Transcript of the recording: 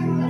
Quê